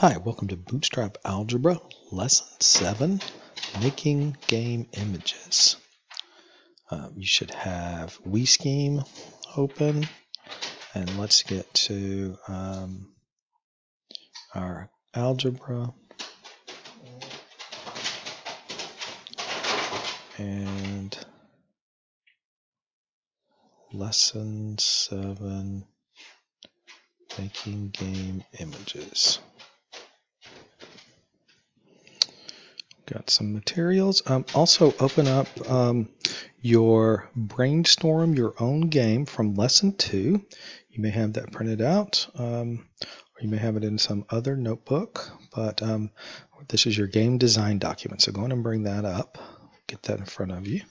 Hi, welcome to Bootstrap Algebra, Lesson 7, Making Game Images. Um, you should have WeScheme open, and let's get to um, our algebra. And Lesson 7, Making Game Images. Got some materials. Um, also, open up um, your brainstorm your own game from lesson two. You may have that printed out, um, or you may have it in some other notebook. But um, this is your game design document. So go ahead and bring that up. Get that in front of you.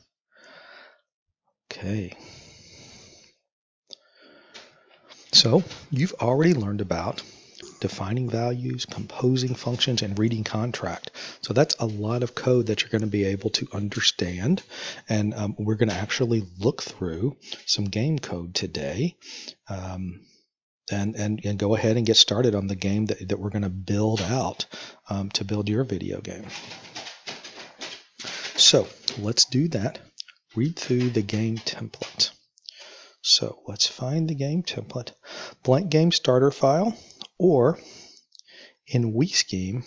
Okay. So you've already learned about defining values, composing functions, and reading contract. So that's a lot of code that you're going to be able to understand. And um, we're going to actually look through some game code today. Um, and, and, and go ahead and get started on the game that, that we're going to build out um, to build your video game. So let's do that. Read through the game template. So let's find the game template. Blank game starter file. Or in WeScheme,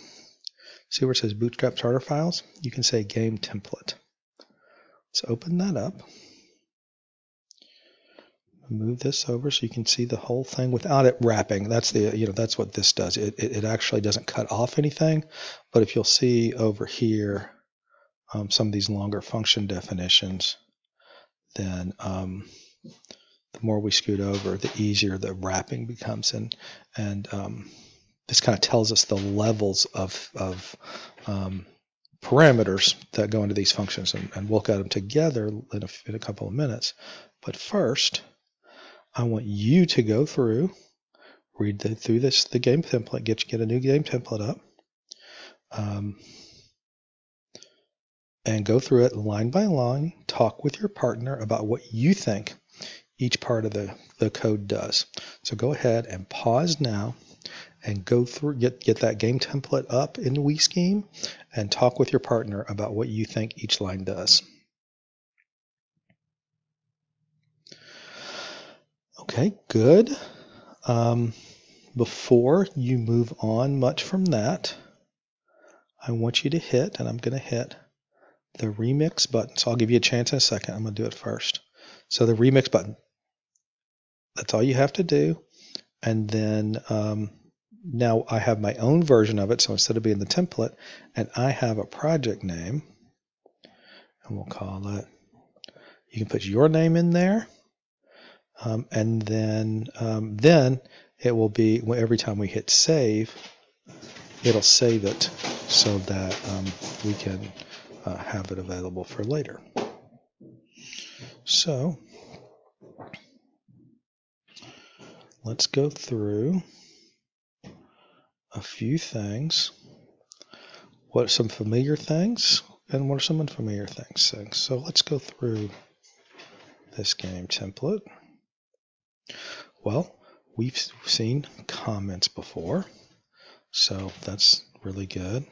see where it says Bootstrap starter files? You can say game template. Let's open that up. Move this over so you can see the whole thing without it wrapping. That's the you know that's what this does. It, it, it actually doesn't cut off anything, but if you'll see over here, um, some of these longer function definitions, then um, the more we scoot over, the easier the wrapping becomes. And, and um, this kind of tells us the levels of, of um, parameters that go into these functions. And, and we'll get them together in a, in a couple of minutes. But first, I want you to go through, read the, through this the game template, get get a new game template up, um, and go through it line by line. Talk with your partner about what you think each part of the, the code does. So go ahead and pause now and go through, get, get that game template up in the WeScheme and talk with your partner about what you think each line does. Okay, good. Um, before you move on much from that, I want you to hit, and I'm going to hit the remix button. So I'll give you a chance in a second. I'm going to do it first. So the remix button, that's all you have to do. And then um, now I have my own version of it. So instead of being the template, and I have a project name, and we'll call it, you can put your name in there. Um, and then, um, then it will be every time we hit save, it'll save it so that um, we can uh, have it available for later. So let's go through a few things. What are some familiar things and what are some unfamiliar things? So let's go through this game template. Well, we've seen comments before, so that's really good.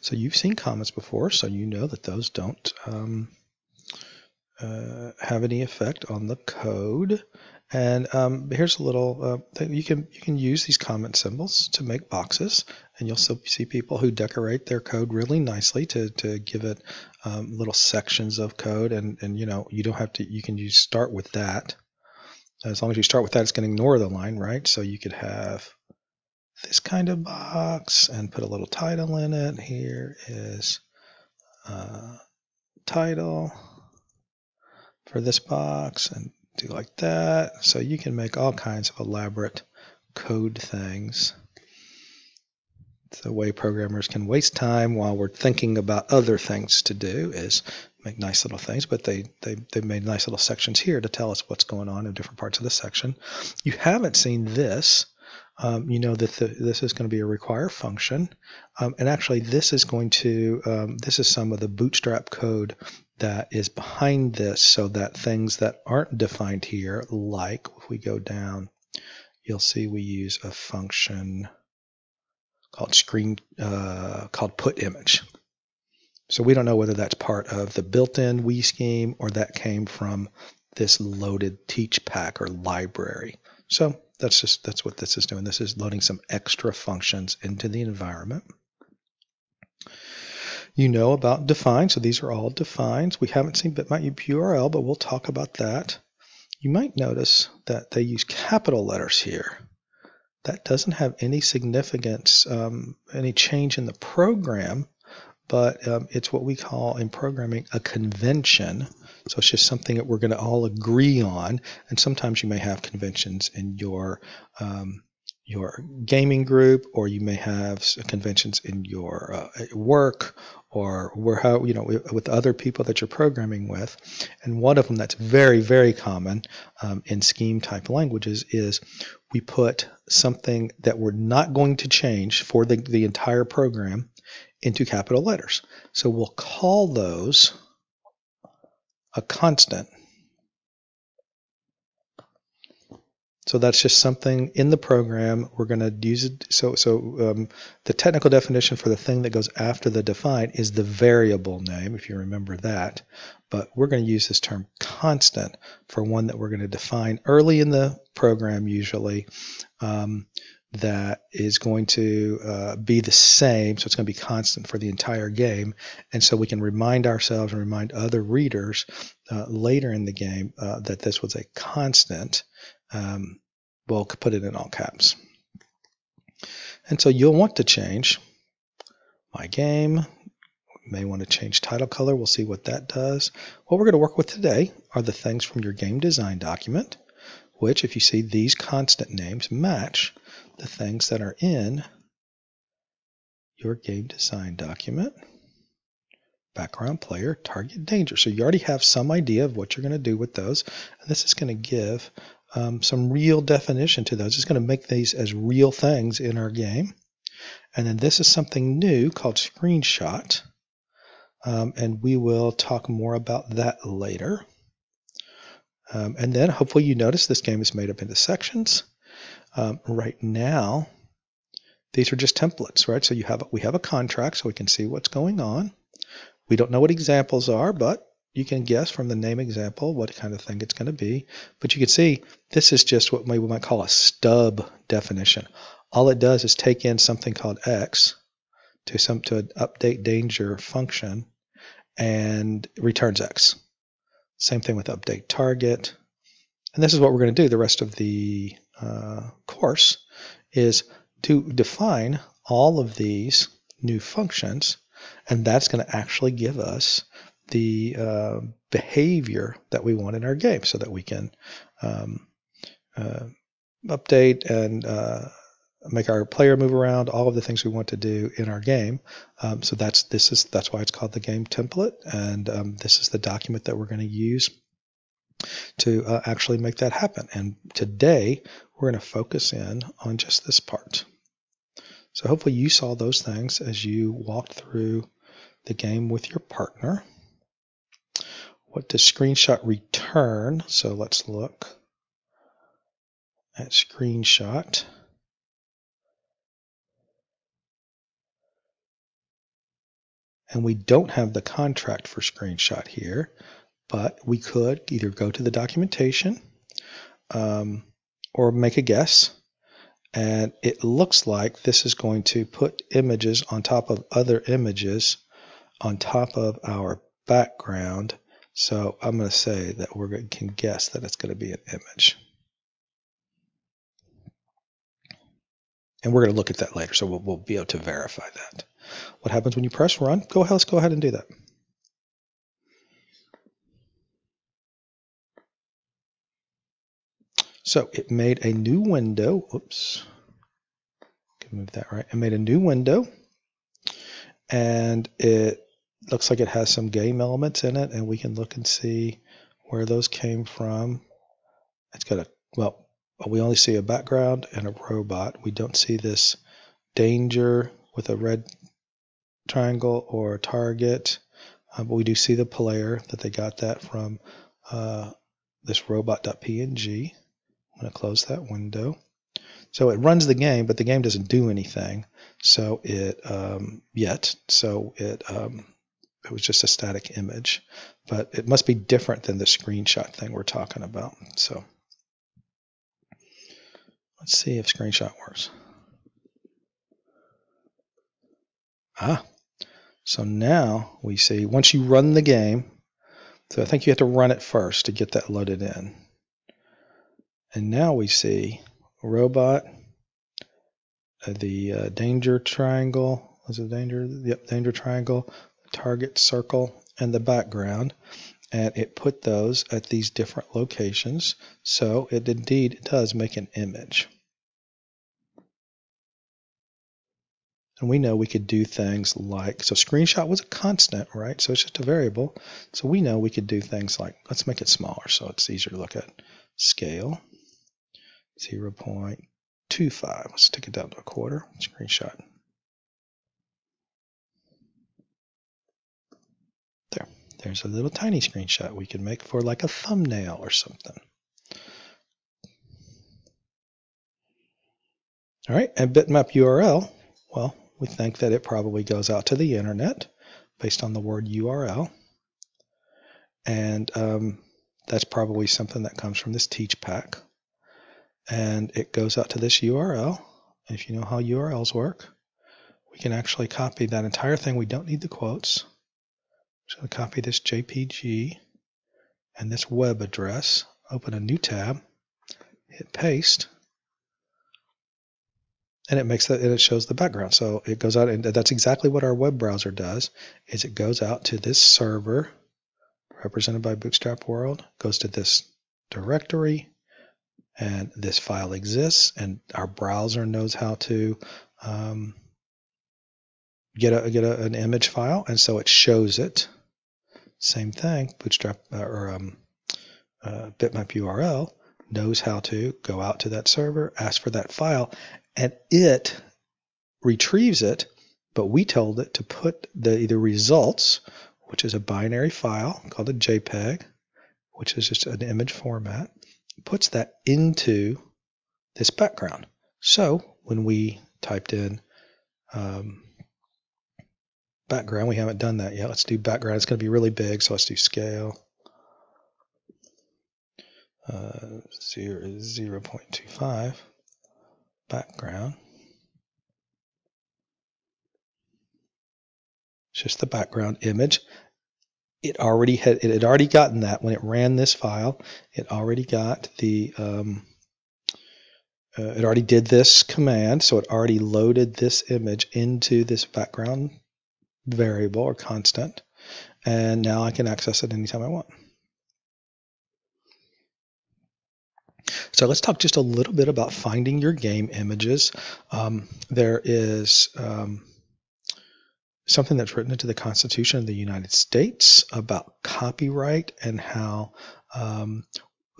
So you've seen comments before, so you know that those don't um, uh, have any effect on the code. And um, here's a little uh, you can you can use these comment symbols to make boxes, and you'll see people who decorate their code really nicely to to give it um, little sections of code. And and you know you don't have to you can use start with that. As long as you start with that, it's going to ignore the line, right? So you could have this kind of box and put a little title in it. Here is uh, title for this box and do like that. So you can make all kinds of elaborate code things. The way programmers can waste time while we're thinking about other things to do is make nice little things, but they, they, they made nice little sections here to tell us what's going on in different parts of the section. You haven't seen this um, you know that the, this is going to be a require function. Um, and actually, this is going to, um, this is some of the bootstrap code that is behind this so that things that aren't defined here, like if we go down, you'll see we use a function called screen uh, called put image. So we don't know whether that's part of the built-in WeScheme or that came from this loaded teach pack or library. So that's just that's what this is doing. This is loading some extra functions into the environment. You know about define, so these are all defines. We haven't seen bitmap URL, but we'll talk about that. You might notice that they use capital letters here. That doesn't have any significance, um, any change in the program, but um, it's what we call in programming a convention. So it's just something that we're going to all agree on. And sometimes you may have conventions in your um, your gaming group, or you may have conventions in your uh, work, or where how you know with other people that you're programming with. And one of them that's very very common um, in scheme type languages is we put something that we're not going to change for the, the entire program into capital letters. So we'll call those a constant. So that's just something in the program. We're going to use it. So, so um, the technical definition for the thing that goes after the define is the variable name, if you remember that. But we're going to use this term constant for one that we're going to define early in the program, usually. Um, that is going to uh, be the same, so it's going to be constant for the entire game, and so we can remind ourselves and remind other readers uh, later in the game uh, that this was a constant. Um, we'll put it in all caps. And so you'll want to change my game. may want to change title color. We'll see what that does. What we're going to work with today are the things from your game design document, which if you see these constant names match the things that are in your game design document. Background player, target danger. So you already have some idea of what you're going to do with those. And this is going to give um, some real definition to those. It's going to make these as real things in our game. And then this is something new called screenshot. Um, and we will talk more about that later. Um, and then hopefully you notice this game is made up into sections. Um, right now, these are just templates, right? So you have we have a contract, so we can see what's going on. We don't know what examples are, but you can guess from the name example what kind of thing it's going to be. But you can see this is just what we might call a stub definition. All it does is take in something called x to some to an update danger function and returns x. Same thing with update target. And this is what we're going to do the rest of the uh, course is to define all of these new functions, and that's going to actually give us the uh, behavior that we want in our game so that we can um, uh, update and uh, make our player move around all of the things we want to do in our game um, so that's this is that's why it's called the game template and um, this is the document that we're going to use to uh, actually make that happen. And today we're going to focus in on just this part. So hopefully you saw those things as you walked through the game with your partner. What does screenshot return? So let's look at screenshot. And we don't have the contract for screenshot here but we could either go to the documentation um, or make a guess. And it looks like this is going to put images on top of other images on top of our background. So I'm going to say that we can guess that it's going to be an image. And we're going to look at that later, so we'll, we'll be able to verify that. What happens when you press run? Go ahead, let's go ahead and do that. So it made a new window. Oops. Can move that right. It made a new window. And it looks like it has some game elements in it. And we can look and see where those came from. It's got a, well, we only see a background and a robot. We don't see this danger with a red triangle or target. Uh, but we do see the player that they got that from uh, this robot.png. I'm going to close that window. So it runs the game, but the game doesn't do anything. So it um, yet. So it um, it was just a static image, but it must be different than the screenshot thing we're talking about. So let's see if screenshot works. Ah, so now we see once you run the game, so I think you have to run it first to get that loaded in. And now we see robot, uh, the uh, danger triangle, is it danger? Yep, danger triangle, target circle, and the background. And it put those at these different locations. So it indeed does make an image. And we know we could do things like, so screenshot was a constant, right? So it's just a variable. So we know we could do things like, let's make it smaller so it's easier to look at. Scale, 0.25. Let's take it down to a quarter. Screenshot. There. There's a little tiny screenshot we can make for like a thumbnail or something. All right, and bitmap URL, well, we think that it probably goes out to the internet based on the word URL. And um, that's probably something that comes from this teach pack. And it goes out to this URL. If you know how URLs work, we can actually copy that entire thing. We don't need the quotes. So I copy this JPG and this web address, open a new tab, hit paste, and it makes that and it shows the background. So it goes out and that's exactly what our web browser does is it goes out to this server represented by Bootstrap World, goes to this directory, and this file exists, and our browser knows how to um, get a get a, an image file, and so it shows it. Same thing, Bootstrap uh, or um, uh, Bitmap URL knows how to go out to that server, ask for that file, and it retrieves it, but we told it to put the, the results, which is a binary file called a JPEG, which is just an image format, puts that into this background. So when we typed in um, background, we haven't done that yet. Let's do background. It's going to be really big, so let's do scale. Uh, 0, 0.25 background. It's just the background image. It already had it had already gotten that when it ran this file. It already got the um, uh, it already did this command, so it already loaded this image into this background variable or constant, and now I can access it anytime I want. So let's talk just a little bit about finding your game images. Um, there is um, something that's written into the Constitution of the United States about copyright and how um,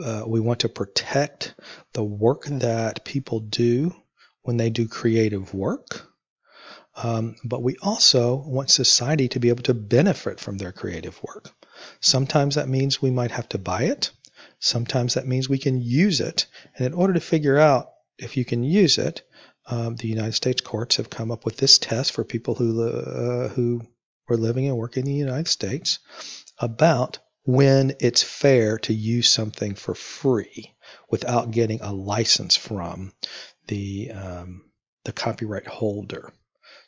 uh, we want to protect the work that people do when they do creative work. Um, but we also want society to be able to benefit from their creative work. Sometimes that means we might have to buy it. Sometimes that means we can use it. And in order to figure out if you can use it, um, the United States courts have come up with this test for people who uh, who are living and working in the United States about when it's fair to use something for free without getting a license from the um, the copyright holder.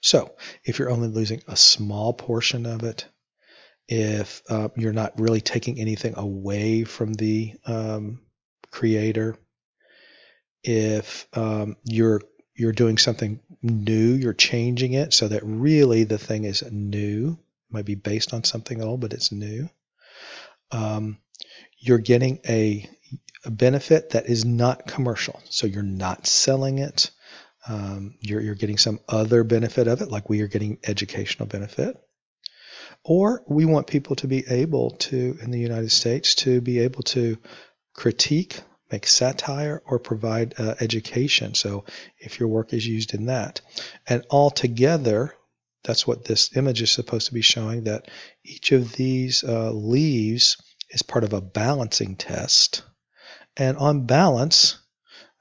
So, if you're only losing a small portion of it, if uh, you're not really taking anything away from the um, creator, if um, you're you're doing something new, you're changing it so that really the thing is new, it might be based on something old, but it's new. Um, you're getting a, a, benefit that is not commercial, so you're not selling it. Um, you're, you're getting some other benefit of it, like we are getting educational benefit. Or we want people to be able to, in the United States, to be able to critique, make satire, or provide uh, education. So if your work is used in that. And all together, that's what this image is supposed to be showing, that each of these uh, leaves is part of a balancing test. And on balance,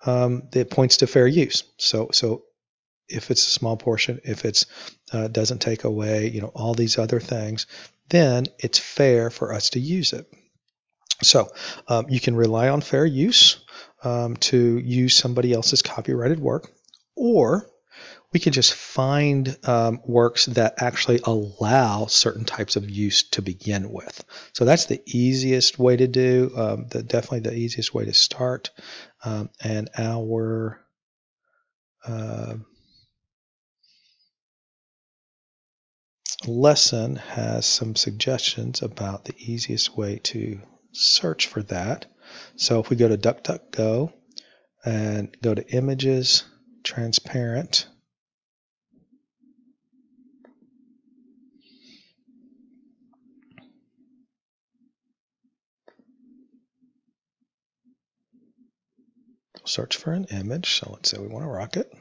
um, it points to fair use. So, so if it's a small portion, if it uh, doesn't take away, you know, all these other things, then it's fair for us to use it. So um, you can rely on fair use um, to use somebody else's copyrighted work, or we can just find um, works that actually allow certain types of use to begin with. So that's the easiest way to do, um, the, definitely the easiest way to start. Um, and our uh, lesson has some suggestions about the easiest way to search for that. So if we go to DuckDuckGo and go to Images, Transparent, search for an image. So let's say we want a rocket.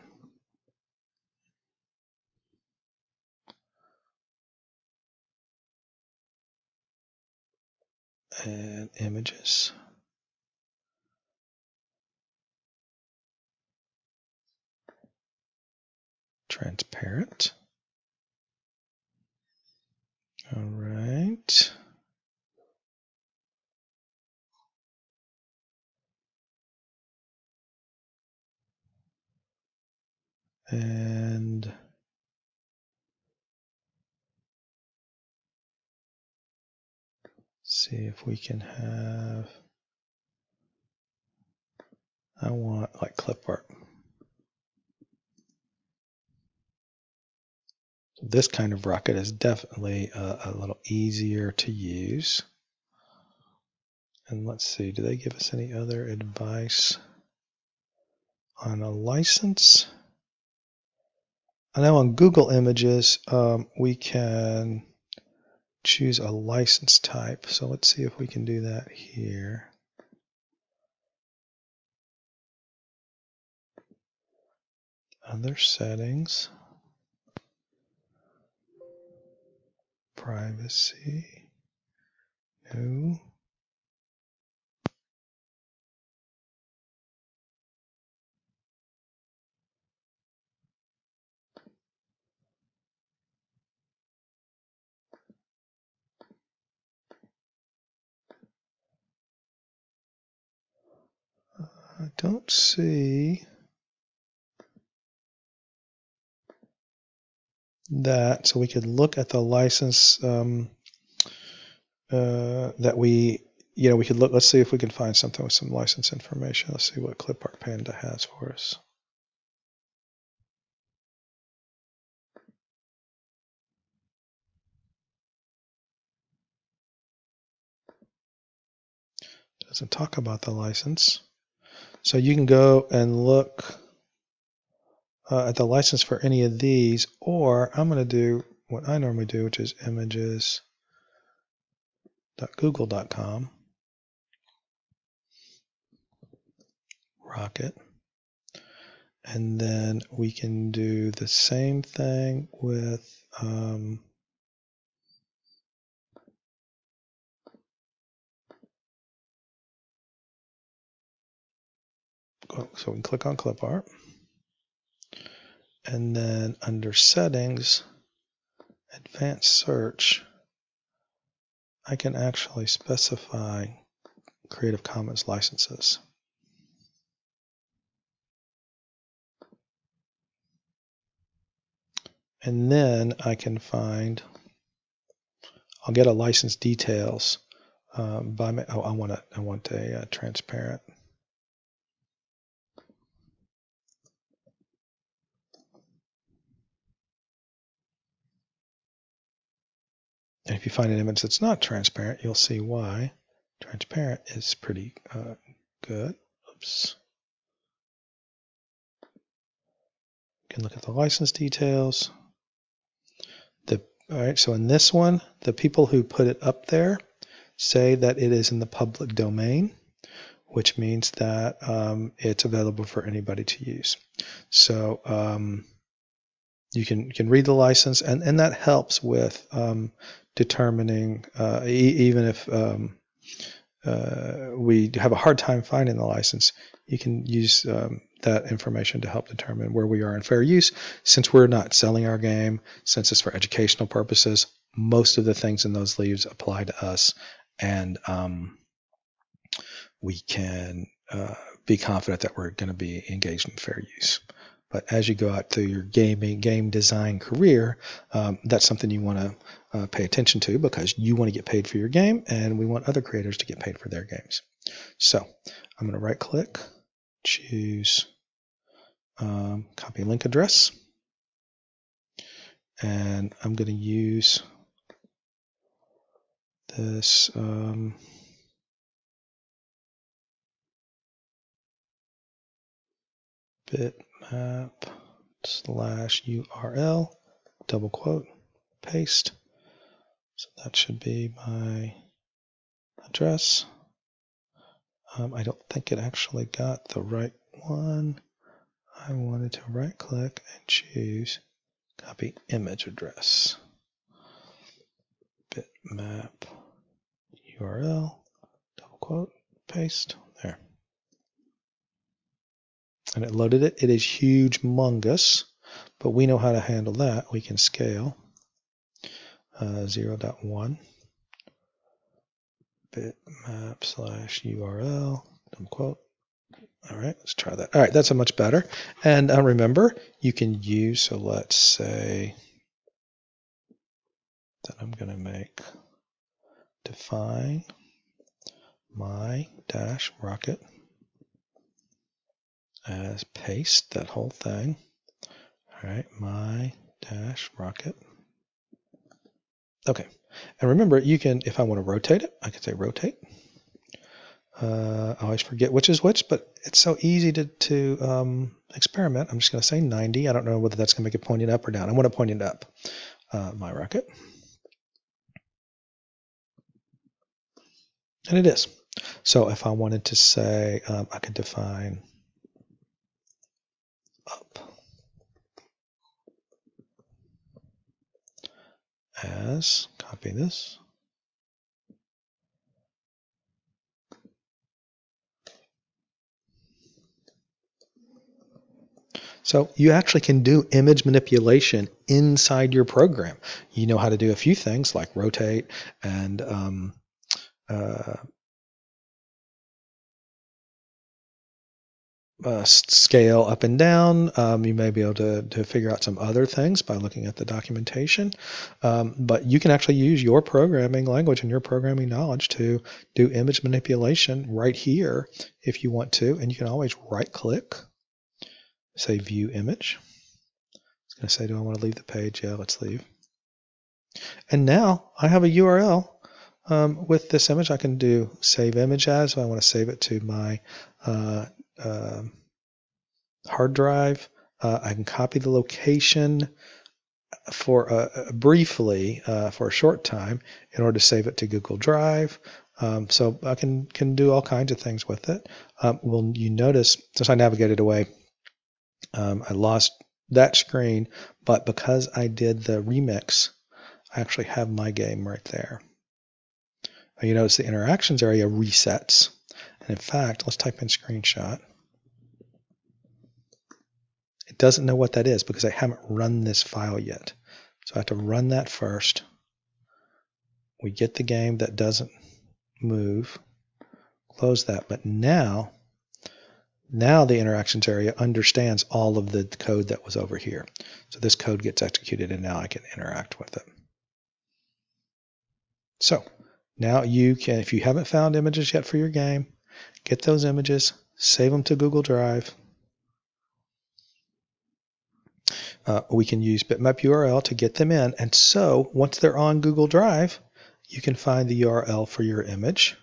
And images. Transparent. All right. And see if we can have I want like clip art. This kind of rocket is definitely a, a little easier to use. And let's see, do they give us any other advice on a license? I know on Google Images, um, we can choose a license type. So let's see if we can do that here. Other settings. Privacy. No. I don't see that. So we could look at the license um, uh, that we, you know, we could look, let's see if we can find something with some license information. Let's see what ClipArt Panda has for us. Doesn't talk about the license. So you can go and look uh, at the license for any of these, or I'm going to do what I normally do, which is images.google.com, rocket, and then we can do the same thing with um, so we can click on clip art. And then under settings, advanced search, I can actually specify Creative Commons licenses. And then I can find, I'll get a license details um, by my, oh, I want a, I want a uh, transparent. And if you find an image that's not transparent, you'll see why. Transparent is pretty uh, good. Oops. You can look at the license details. The, all right, so in this one, the people who put it up there say that it is in the public domain, which means that um, it's available for anybody to use. So um, you can can read the license, and, and that helps with um, determining, uh, e even if um, uh, we have a hard time finding the license, you can use um, that information to help determine where we are in fair use. Since we're not selling our game, since it's for educational purposes, most of the things in those leaves apply to us, and um, we can uh, be confident that we're going to be engaged in fair use. But as you go out to your gaming game design career, um, that's something you want to uh, pay attention to because you want to get paid for your game, and we want other creators to get paid for their games. So I'm going to right click, choose um, copy link address, and I'm going to use this. Um, bitmap slash URL, double quote, paste. So that should be my address. Um, I don't think it actually got the right one. I wanted to right click and choose copy image address. Bitmap URL, double quote, paste and it loaded it. It is huge mungus, but we know how to handle that. We can scale uh, 0.1 bitmap slash URL, quote. All right, let's try that. All right, that's a much better. And uh, remember, you can use, so let's say that I'm going to make define my dash rocket as paste that whole thing. All right, my dash rocket. Okay, and remember, you can, if I want to rotate it, I can say rotate. Uh, I always forget which is which, but it's so easy to, to um, experiment. I'm just going to say 90. I don't know whether that's going to make it pointing up or down. I want to point it up, uh, my rocket. And it is. So if I wanted to say, um, I could define up as, copy this, So you actually can do image manipulation inside your program. You know how to do a few things like rotate and um, uh, uh, scale up and down. Um, you may be able to, to figure out some other things by looking at the documentation. Um, but you can actually use your programming language and your programming knowledge to do image manipulation right here if you want to. And you can always right click, say view image. It's going to say, do I want to leave the page? Yeah, let's leave. And now I have a URL um, with this image. I can do save image as. If I want to save it to my uh, uh, hard drive. Uh, I can copy the location for uh, briefly uh, for a short time in order to save it to Google Drive. Um, so I can can do all kinds of things with it. Um, well, you notice since I navigated away, um, I lost that screen, but because I did the remix, I actually have my game right there. You notice the interactions area resets. And in fact, let's type in screenshot. Doesn't know what that is because I haven't run this file yet. So I have to run that first. We get the game that doesn't move, close that. But now, now the interactions area understands all of the code that was over here. So this code gets executed and now I can interact with it. So now you can, if you haven't found images yet for your game, get those images, save them to Google Drive, Uh, we can use bitmap URL to get them in. And so once they're on Google Drive, you can find the URL for your image.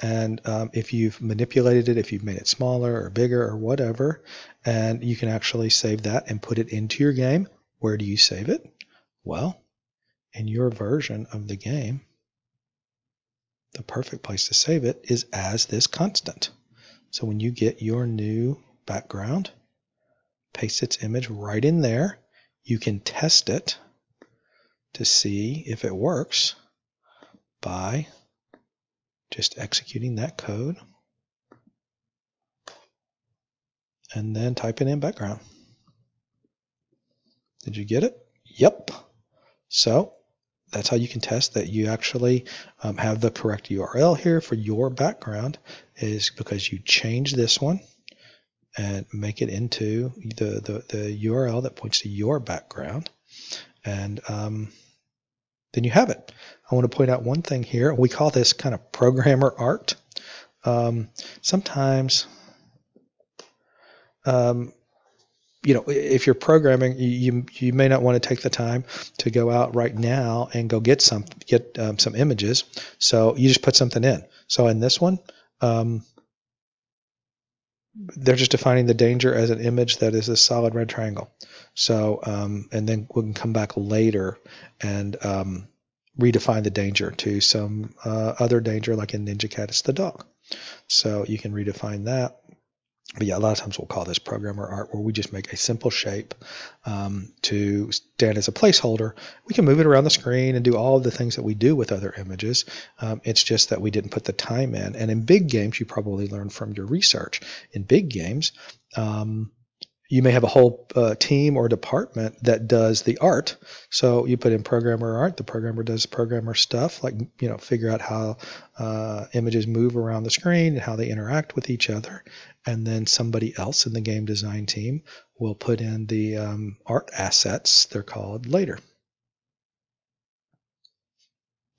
And um, if you've manipulated it, if you've made it smaller or bigger or whatever, and you can actually save that and put it into your game. Where do you save it? Well, in your version of the game, the perfect place to save it is as this constant. So when you get your new background, paste its image right in there. You can test it to see if it works by just executing that code and then typing in background. Did you get it? Yep. So that's how you can test that you actually um, have the correct URL here for your background is because you change this one and make it into the, the, the URL that points to your background. And um, then you have it. I want to point out one thing here. We call this kind of programmer art. Um, sometimes, um, you know, if you're programming, you you may not want to take the time to go out right now and go get some get um, some images. So you just put something in. So in this one, um, they're just defining the danger as an image that is a solid red triangle. So, um, and then we can come back later and um, redefine the danger to some uh, other danger, like in Ninja Cat, it's the dog. So you can redefine that. But yeah, a lot of times we'll call this programmer art where we just make a simple shape um, to stand as a placeholder. We can move it around the screen and do all of the things that we do with other images. Um, it's just that we didn't put the time in. And in big games, you probably learn from your research. In big games, um, you may have a whole uh, team or department that does the art. So you put in programmer art. The programmer does programmer stuff, like you know, figure out how uh, images move around the screen and how they interact with each other. And then somebody else in the game design team will put in the um, art assets. They're called later.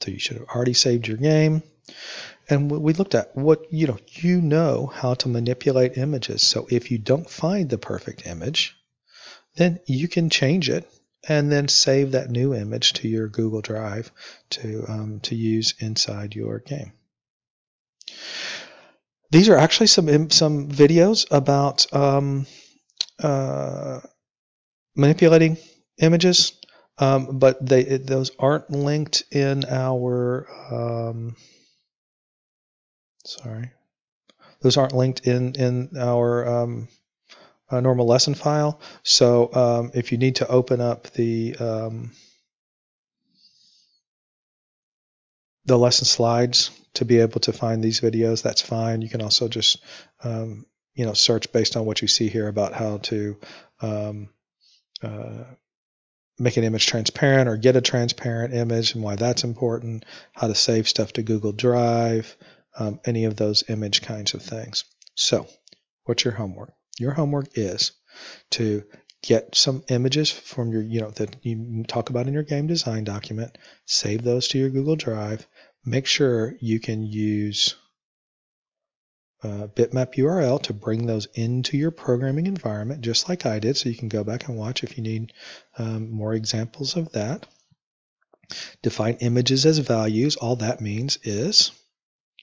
So you should have already saved your game and we looked at what you know you know how to manipulate images so if you don't find the perfect image then you can change it and then save that new image to your Google Drive to um, to use inside your game. These are actually some some videos about um, uh, manipulating images, um, but they those aren't linked in our um, Sorry. Those aren't linked in, in our um, uh, normal lesson file. So um, if you need to open up the um, the lesson slides to be able to find these videos, that's fine. You can also just um, you know search based on what you see here about how to um, uh, make an image transparent or get a transparent image and why that's important, how to save stuff to Google Drive, um, any of those image kinds of things. So, what's your homework? Your homework is to get some images from your, you know, that you talk about in your game design document, save those to your Google Drive, make sure you can use uh, bitmap URL to bring those into your programming environment, just like I did, so you can go back and watch if you need um, more examples of that. Define images as values. All that means is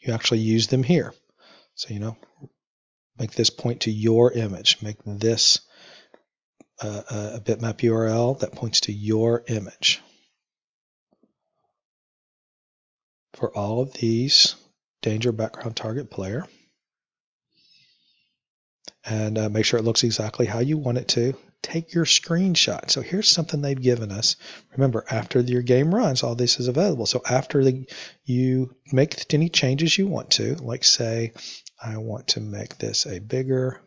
you actually use them here. So, you know, make this point to your image. Make this uh, a bitmap URL that points to your image. For all of these, danger background target player. And uh, make sure it looks exactly how you want it to take your screenshot. So here's something they've given us. Remember, after your game runs, all this is available. So after the, you make any changes you want to, like say, I want to make this a bigger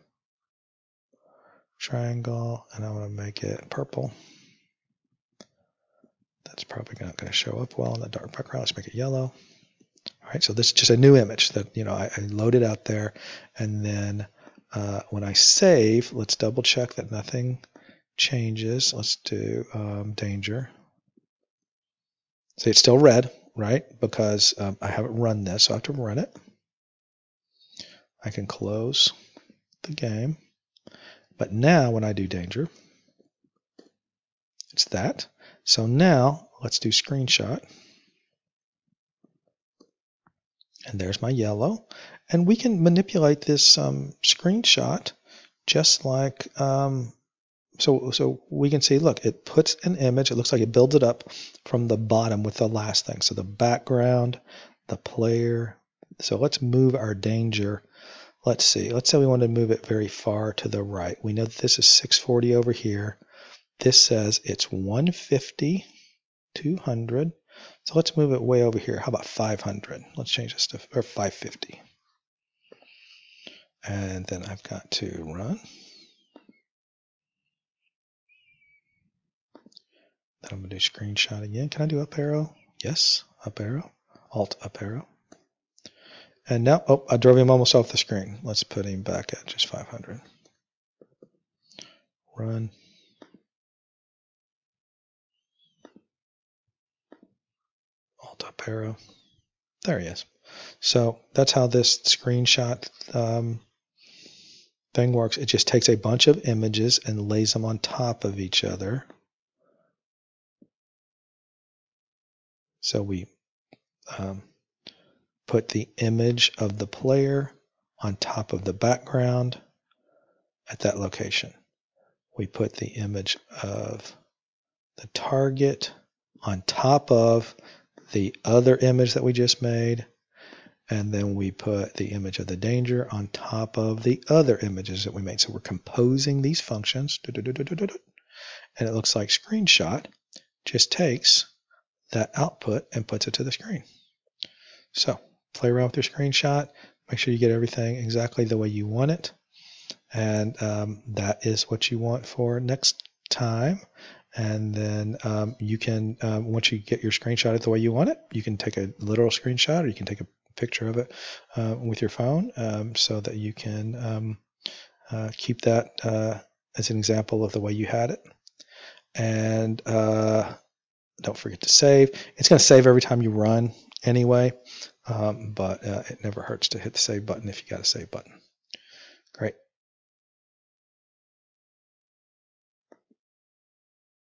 triangle and I want to make it purple. That's probably not going to show up well in the dark background. Let's make it yellow. All right, so this is just a new image that you know I, I loaded out there, and then uh, when I save, let's double check that nothing changes. Let's do um, danger. See, it's still red, right? Because um, I haven't run this, so I have to run it. I can close the game. But now when I do danger, it's that. So now let's do screenshot. And there's my yellow. And we can manipulate this um, screenshot just like, um, so, so we can see, look, it puts an image, it looks like it builds it up from the bottom with the last thing. So the background, the player. So let's move our danger. Let's see, let's say we want to move it very far to the right. We know that this is 640 over here. This says it's 150, 200, So let's move it way over here. How about 500? Let's change this to or 550. And then I've got to run. Then I'm going to do screenshot again. Can I do up arrow? Yes, up arrow. Alt up arrow. And now, oh, I drove him almost off the screen. Let's put him back at just 500. Run. Alt up arrow. There he is. So that's how this screenshot um, thing works. It just takes a bunch of images and lays them on top of each other. So we um, put the image of the player on top of the background at that location. We put the image of the target on top of the other image that we just made. And then we put the image of the danger on top of the other images that we made. So we're composing these functions. And it looks like screenshot just takes that output and puts it to the screen. So play around with your screenshot. Make sure you get everything exactly the way you want it. And um, that is what you want for next time. And then um, you can, um, once you get your screenshot it the way you want it, you can take a literal screenshot or you can take a picture of it uh, with your phone um, so that you can um, uh, keep that uh, as an example of the way you had it. And uh, don't forget to save. It's going to save every time you run anyway, um, but uh, it never hurts to hit the save button if you got a save button.